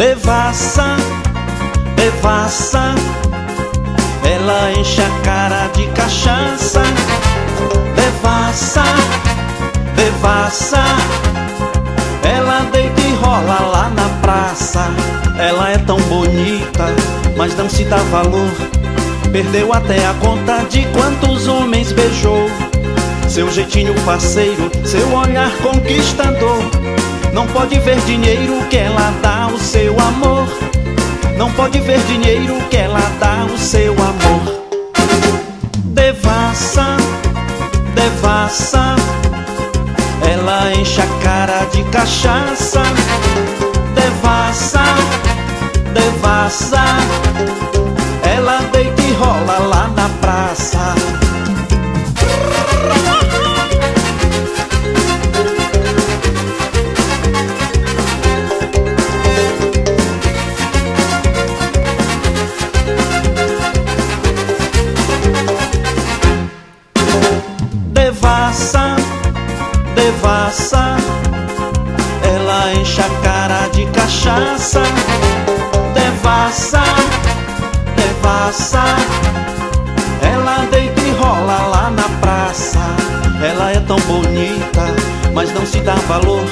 devassa, devassa. Ela enche a cara de cachaça, devassa, devassa. Ela deita e rola lá na praça. Ela é tão bonita, mas não se dá valor. Perdeu até a conta de quantos homens beijou. Seu jeitinho parceiro, seu olhar conquistador. Não pode ver dinheiro que ela dá o seu amor. Não pode ver dinheiro que ela dá o seu amor. Devassa, devassa. Ela enche a cara de cachaça. Devassa, devassa. Ela deita e rola lá na praça. Devassa, devassa. Ela enche a cara de cachaça, devassa, devassa. Ela deita e rola lá na praça. Ela é tão bonita, mas não se dá valor.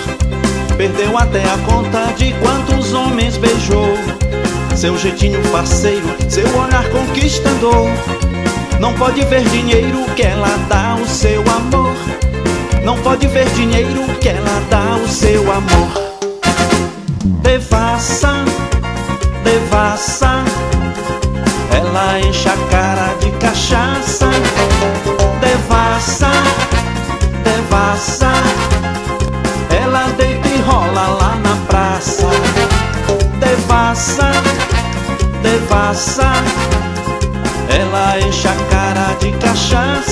Perdeu até a conta de quantos homens beijou. Seu jeitinho parceiro, seu olhar conquistador. Não pode ver dinheiro que ela dá o seu amor. Não pode ver dinheiro que ela dá o seu amor. Devassa, devassa. Ela enche a cara de cachaça. Devassa, devassa. Ela deita e rola lá na praça. Devassa, devassa. Ela enche a cara de cachaça